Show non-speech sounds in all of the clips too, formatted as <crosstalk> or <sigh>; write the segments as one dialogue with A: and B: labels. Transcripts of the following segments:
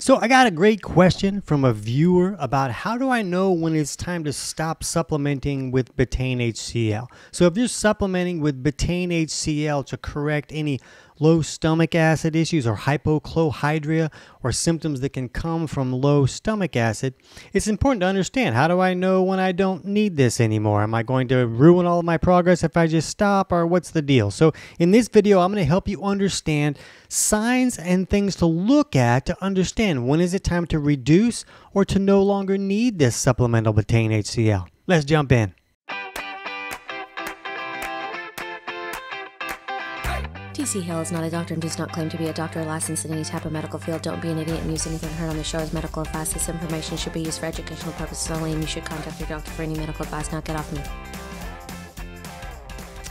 A: So I got a great question from a viewer about how do I know when it's time to stop supplementing with betaine HCl? So if you're supplementing with betaine HCl to correct any low stomach acid issues or hypochlorhydria or symptoms that can come from low stomach acid, it's important to understand how do I know when I don't need this anymore? Am I going to ruin all of my progress if I just stop or what's the deal? So in this video, I'm going to help you understand signs and things to look at to understand when is it time to reduce or to no longer need this supplemental betaine HCl. Let's jump in.
B: TC Hale is not a doctor and does not claim to be a doctor or licensed in any type of medical field. Don't be an idiot and use anything heard on the show as medical advice. This information should be used for educational purposes only, and you should contact your doctor for any medical advice. Now get off me.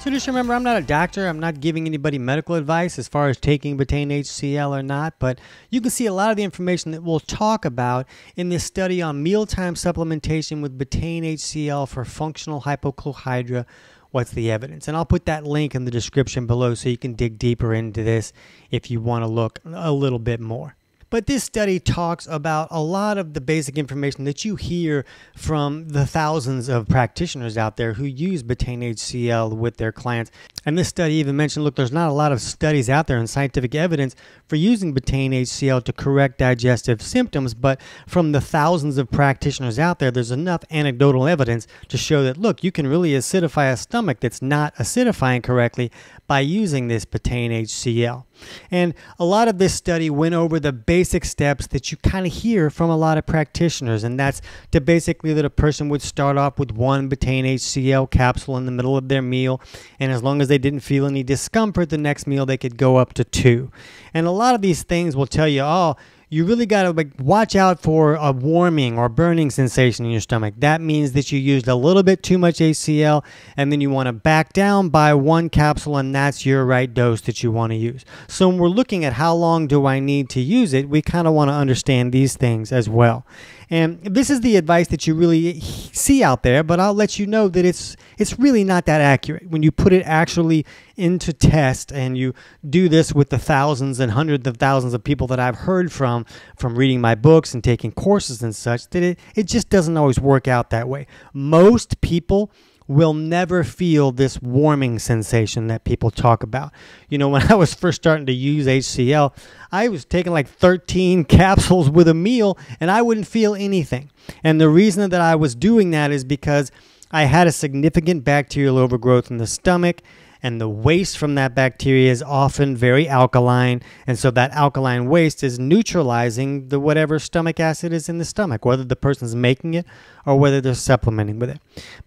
A: So just remember, I'm not a doctor. I'm not giving anybody medical advice as far as taking betaine HCl or not, but you can see a lot of the information that we'll talk about in this study on mealtime supplementation with betaine HCl for functional hypochlorhydria what's the evidence. And I'll put that link in the description below so you can dig deeper into this if you want to look a little bit more. But this study talks about a lot of the basic information that you hear from the thousands of practitioners out there who use betaine HCl with their clients. And this study even mentioned look, there's not a lot of studies out there and scientific evidence for using betaine HCl to correct digestive symptoms, but from the thousands of practitioners out there, there's enough anecdotal evidence to show that look, you can really acidify a stomach that's not acidifying correctly by using this betaine HCl. And a lot of this study went over the basic steps that you kind of hear from a lot of practitioners, and that's to basically that a person would start off with one betaine HCl capsule in the middle of their meal, and as long as they didn't feel any discomfort the next meal, they could go up to two. And a lot of these things will tell you, oh, you really got to like watch out for a warming or burning sensation in your stomach. That means that you used a little bit too much HCl and then you want to back down by one capsule and that's your right dose that you want to use. So when we're looking at how long do I need to use it, we kind of want to understand these things as well. And this is the advice that you really see out there, but I'll let you know that it's it's really not that accurate. When you put it actually into test and you do this with the thousands and hundreds of thousands of people that I've heard from from reading my books and taking courses and such, that it, it just doesn't always work out that way. Most people will never feel this warming sensation that people talk about. You know, <laughs> when I was first starting to use HCl, I was taking like 13 <laughs> capsules with a meal and I wouldn't feel anything. And the reason that I was doing that is because I had a significant bacterial overgrowth in the stomach and the waste from that bacteria is often very alkaline and so that alkaline waste is neutralizing the whatever stomach acid is in the stomach whether the person's making it or whether they're supplementing with it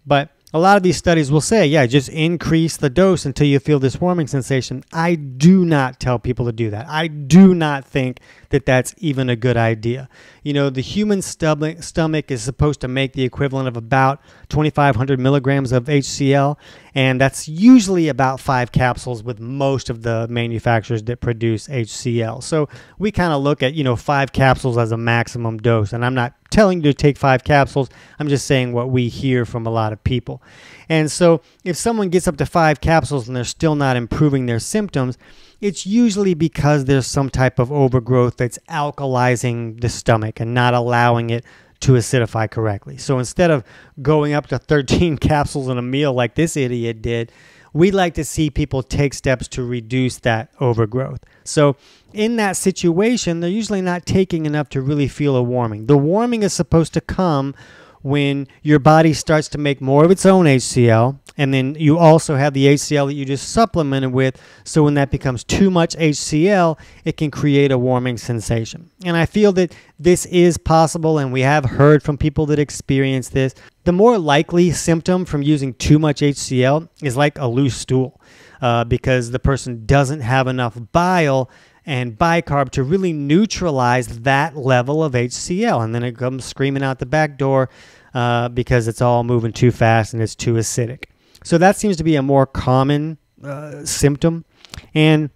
A: but a lot of these studies will say, yeah, just increase the dose until you feel this warming sensation. I do not tell people to do that. I do not think that that's even a good idea. You know, the human stomach, is supposed to make the equivalent of about 2,500 milligrams of HCl, and that's usually about five capsules with most of the manufacturers that produce HCl. So we kind of look at, you know, five capsules as a maximum dose, and I'm not telling you to take five capsules. I'm just saying what we hear from a lot of people. And so if someone gets up to five capsules and they're still not improving their symptoms, it's usually because there's some type of overgrowth that's alkalizing the stomach and not allowing it to acidify correctly. So instead of going up to <laughs> 13 capsules in a meal like this idiot did, we like to see people take steps to reduce that overgrowth. So in that situation, they're usually not taking enough to really feel a warming. The warming is supposed to come when your body starts to make more of its own HCl, and then you also have the HCl that you just supplemented with. So when that becomes too much HCl, it can create a warming sensation. And I feel that this is possible, and we have heard from people that experience this. The more likely symptom from using too much HCl is like a loose stool, uh, because the person doesn't have enough bile and bicarb to really neutralize that level of HCl. And then it comes screaming out the back door uh, because it's all moving too fast and it's too acidic. So that seems to be a more common uh, symptom. And,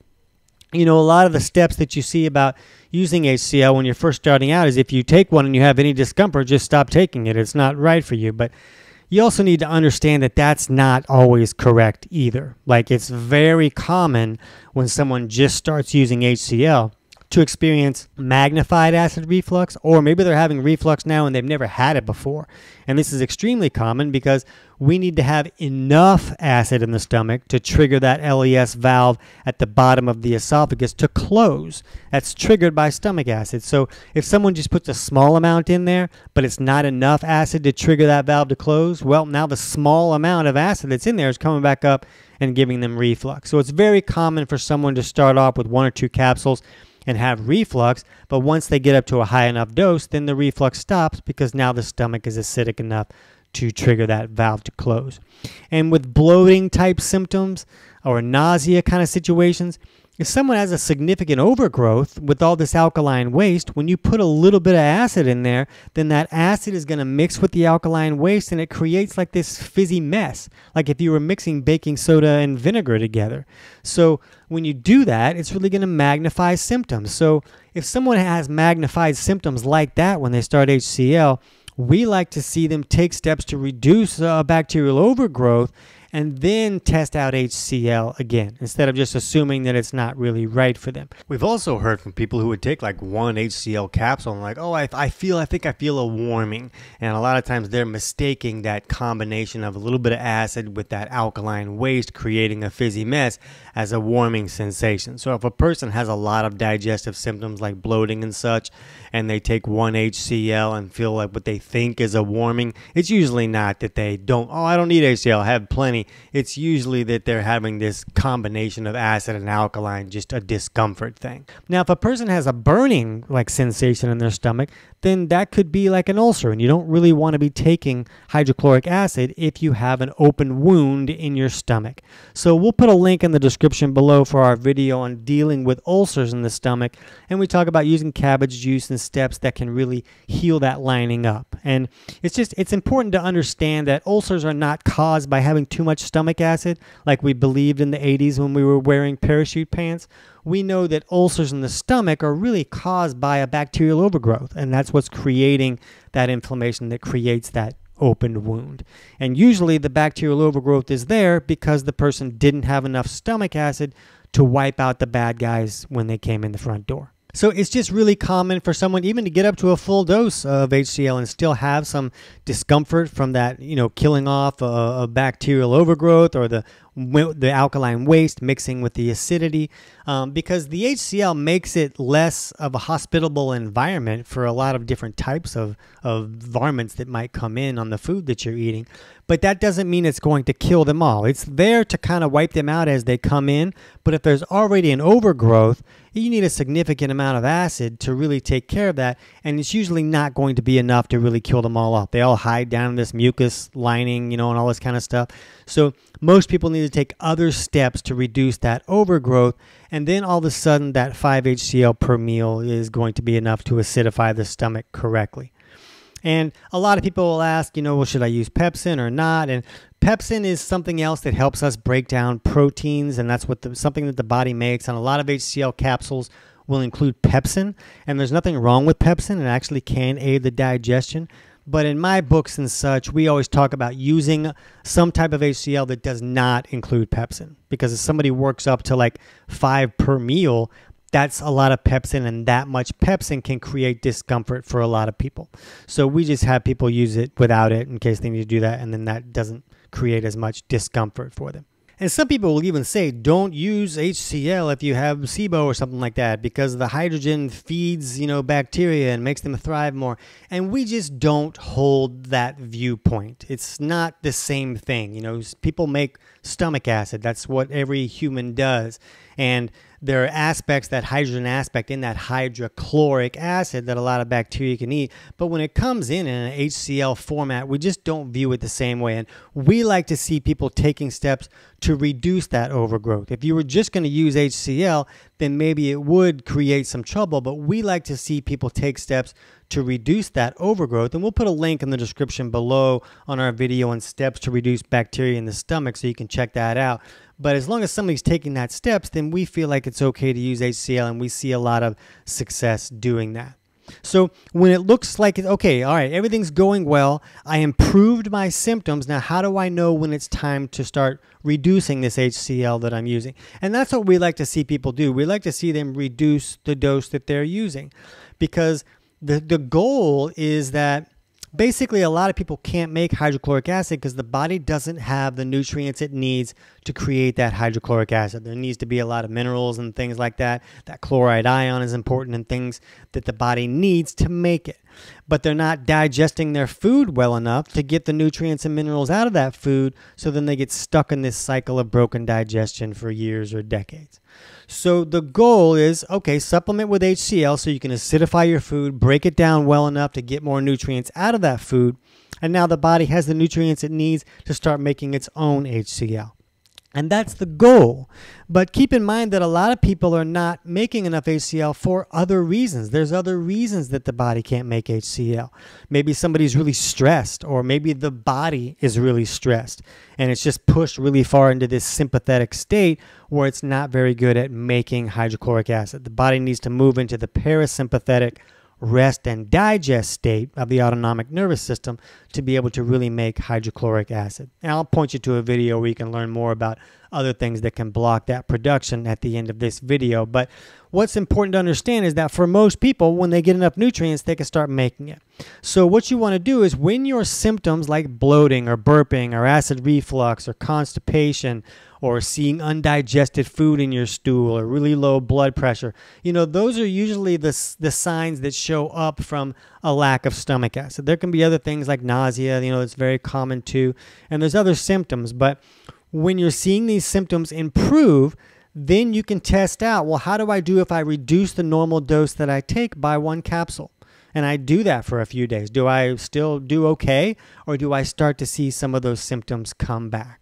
A: you know, a lot of the steps that you see about using HCl when you're first starting out is if you take one and you have any discomfort, just stop taking it. It's not right for you. But you also need to understand that that's not always correct either. Like it's very common when someone just starts using HCl to experience magnified acid reflux, or maybe they're having reflux now and they've never had it before. And this is extremely common because we need to have enough acid in the stomach to trigger that LES valve at the bottom of the esophagus to close. That's triggered by stomach acid. So if someone just puts a small amount in there, but it's not enough acid to trigger that valve to close, well, now the small amount of acid that's in there is coming back up and giving them reflux. So it's very common for someone to start off with one or two capsules and have reflux, but once they get up to a high enough dose, then the reflux stops because now the stomach is acidic enough to trigger that valve to close. And with bloating type symptoms or nausea kind of situations, if someone has a significant overgrowth with all this alkaline waste, when you put a little bit of acid in there, then that acid is going to mix with the alkaline waste and it creates like this fizzy mess, like if you were mixing baking soda and vinegar together. So when you do that, it's really going to magnify symptoms. So if someone has magnified symptoms like that when they start HCl, we like to see them take steps to reduce uh, bacterial overgrowth and then test out HCl again instead of just assuming that it's not really right for them. We've also heard from people who would take like one HCl capsule and like, oh, I, I feel, I think I feel a warming. And a lot of times they're mistaking that combination of a little bit of acid with that alkaline waste creating a fizzy mess as a warming sensation. So if a person has a lot of digestive symptoms like bloating and such, and they take one HCl and feel like what they think is a warming, it's usually not that they don't, oh, I don't need HCl, I have plenty. It's usually that they're having this combination of acid and alkaline, just a discomfort thing. Now, if a person has a burning like sensation in their stomach, then that could be like an ulcer, and you don't really want to be taking hydrochloric acid if you have an open wound in your stomach. So we'll put a link in the description below for our video on dealing with ulcers in the stomach, and we talk about using cabbage juice steps that can really heal that lining up. And it's just it's important to understand that ulcers are not caused by having too much stomach acid, like we believed in the 80s when we were wearing parachute pants we know that ulcers in the stomach are really caused by a bacterial overgrowth, and that's what's creating that inflammation that creates that opened wound. And usually the bacterial overgrowth is there because the person didn't have enough stomach acid to wipe out the bad guys when they came in the front door. So it's just really common for someone even to get up to a full dose of HCl and still have some discomfort from that, you know, killing off a, a bacterial overgrowth or the the alkaline waste mixing with the acidity um, because the HCl makes it less of a hospitable environment for a lot of different types of, of varmints that might come in on the food that you're eating. But that doesn't mean it's going to kill them all. It's there to kind of wipe them out as they come in. But if there's already an overgrowth, you need a significant amount of acid to really take care of that. And it's usually not going to be enough to really kill them all off. They all hide down in this mucus lining, you know, and all this kind of stuff. So most people need to take other steps to reduce that overgrowth. And then all of a sudden, that 5 HCl per meal is going to be enough to acidify the stomach correctly. And a lot of people will ask, you know, well, should I use pepsin or not? And pepsin is something else that helps us break down proteins, and that's what the, something that the body makes. And a lot of HCl capsules will include pepsin, and there's nothing wrong with pepsin. It actually can aid the digestion. But in my books and such, we always talk about using some type of HCl that does not include pepsin. Because if somebody works up to like five per meal, that's a lot of pepsin, and that much pepsin can create discomfort for a lot of people. So we just have people use it without it in case they need to do that, and then that doesn't create as much discomfort for them. And some people will even say don't use HCl if you have SIBO or something like that because the hydrogen feeds, you know, bacteria and makes them thrive more. And we just don't hold that viewpoint. It's not the same thing. You know, people make stomach acid. That's what every human does. And there are aspects, that hydrogen aspect in that hydrochloric acid that a lot of bacteria can eat. But when it comes in in an HCl format, we just don't view it the same way. And we like to see people taking steps to reduce that overgrowth. If you were just going to use HCl, then maybe it would create some trouble. But we like to see people take steps to reduce that overgrowth. And we'll put a link in the description below on our video on steps to reduce bacteria in the stomach so you can check that out. But as long as somebody's taking that steps, then we feel like it's okay to use HCl and we see a lot of success doing that. So when it looks like, okay, all right, everything's going well, I improved my symptoms. Now, how do I know when it's time to start reducing this HCl that I'm using? And that's what we like to see people do. We like to see them reduce the dose that they're using because the, the goal is that basically a lot of people can't make hydrochloric acid because the body doesn't have the nutrients it needs to create that hydrochloric acid. There needs to be a lot of minerals and things like that. That chloride ion is important and things that the body needs to make it. But they're not digesting their food well enough to get the nutrients and minerals out of that food, so then they get stuck in this cycle of broken digestion for years or decades. So the goal is okay, supplement with HCl so you can acidify your food, break it down well enough to get more nutrients out of that food. And now the body has the nutrients it needs to start making its own HCl. And that's the goal. But keep in mind that a lot of people are not making enough HCl for other reasons. There's other reasons that the body can't make HCl. Maybe somebody's really stressed, or maybe the body is really stressed and it's just pushed really far into this sympathetic state where it's not very good at making hydrochloric acid. The body needs to move into the parasympathetic rest and digest state of the autonomic nervous system to be able to really make hydrochloric acid. And I'll point you to a video where you can learn more about other things that can block that production at the end of this video. But what's important to understand is that for most people, when they get enough nutrients, they can start making it. So what you want to do is when your symptoms like bloating or burping or acid reflux or constipation or seeing undigested food in your stool or really low blood pressure, you know, those are usually the, the signs that show up from a lack of stomach acid. There can be other things like nausea, you know, it's very common too. And there's other symptoms, but when you're seeing these symptoms improve, then you can test out, well, how do I do if I reduce the normal dose that I take by one capsule? And I do that for a few days. Do I still do okay? Or do I start to see some of those symptoms come back?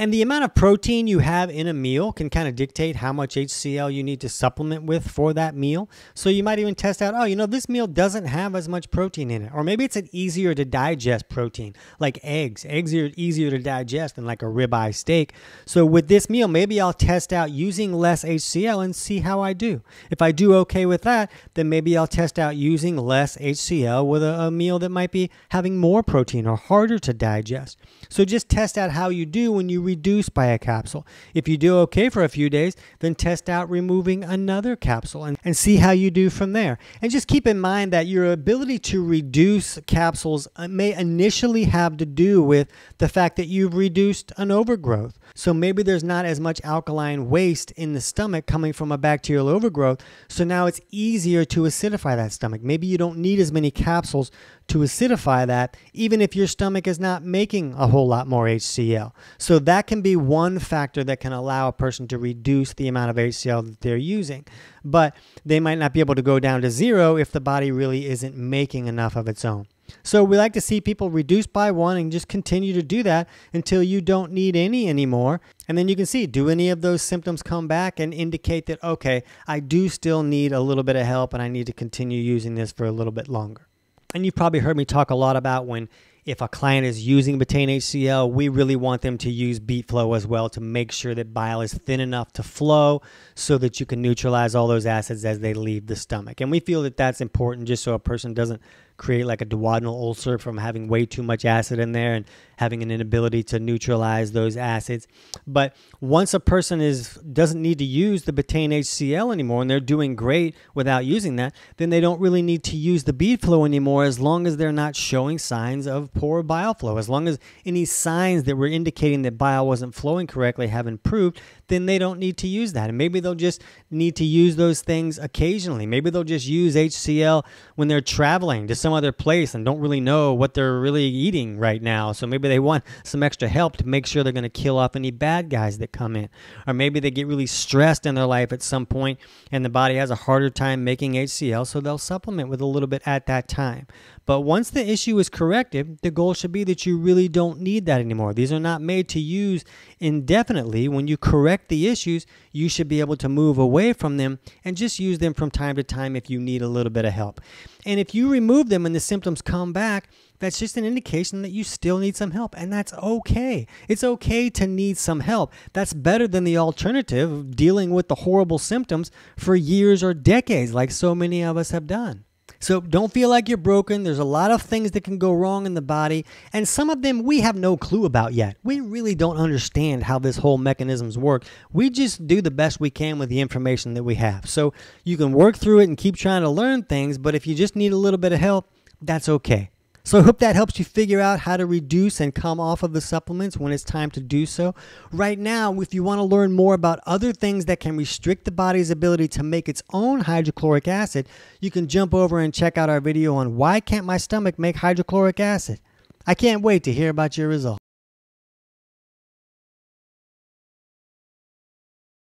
A: And the amount of protein you have in a meal can kind of dictate how much HCl you need to supplement with for that meal. So you might even test out, oh, you know, this meal doesn't have as much protein in it. Or maybe it's an easier to digest protein, like eggs. Eggs are easier to digest than like a ribeye steak. So with this meal, maybe I'll test out using less HCl and see how I do. If I do okay with that, then maybe I'll test out using less HCl with a, a meal that might be having more protein or harder to digest. So just test out how you do when you reduce by a capsule. If you do okay for a few days, then test out removing another capsule and, and see how you do from there. And just keep in mind that your ability to reduce capsules uh, may initially have to do with the fact that you've reduced an overgrowth. So maybe there's not as much alkaline waste in the stomach coming from a bacterial overgrowth. So now it's easier to acidify that stomach. Maybe you don't need as many capsules to acidify that, even if your stomach is not making a whole lot more HCl. So that can be one factor that can allow a person to reduce the amount of HCl that they're using. But they might not be able to go down to zero if the body really isn't making enough of its own. So we like to see people reduce by one and just continue to do that until you don't need any anymore. And then you can see, do any of those symptoms come back and indicate that, okay, I do still need a little bit of help and I need to continue using this for a little bit longer. And you've probably heard me talk a lot about when if a client is using betaine HCl, we really want them to use beet flow as well to make sure that bile is thin enough to flow so that you can neutralize all those acids as they leave the stomach. And we feel that that's important just so a person doesn't create like a duodenal ulcer from having way too much acid in there and having an inability to neutralize those acids. But once a person is doesn't need to use the betaine HCl anymore and they're doing great without using that, then they don't really need to use the beet flow anymore as long as they're not showing signs of poor bile flow. As long as any signs that were indicating that bile wasn't flowing correctly have improved, then they don't need to use that. And maybe they'll just need to use those things occasionally. Maybe they'll just use HCl when they're traveling to some other place and don't really know what they're really eating right now. So maybe they want some extra help to make sure they're going to kill off any bad guys that come in. Or maybe they get really stressed in their life at some point and the body has a harder time making HCl, so they'll supplement with a little bit at that time. But once the issue is corrected, the goal should be that you really don't need that anymore. These are not made to use indefinitely. When you correct the issues, you should be able to move away from them and just use them from time to time if you need a little bit of help. And if you remove them and the symptoms come back, that's just an indication that you still need some help, and that's okay. It's okay to need some help. That's better than the alternative of dealing with the horrible symptoms for years or decades, like so many of us have done. So don't feel like you're broken. There's a lot of things that can go wrong in the body, and some of them we have no clue about yet. We really don't understand how this whole mechanisms work. We just do the best we can with the information that we have. So you can work through it and keep trying to learn things, but if you just need a little bit of help, that's okay. So I hope that helps you figure out how to reduce and come off of the supplements when it's time to do so. Right now, if you want to learn more about other things that can restrict the body's ability to make its own hydrochloric acid, you can jump over and check out our video on why can't my stomach make hydrochloric acid. I can't wait to hear about your results.